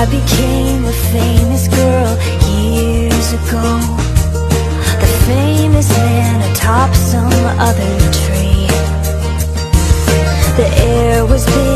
I became a famous girl years ago. The famous man atop some other tree. The air was big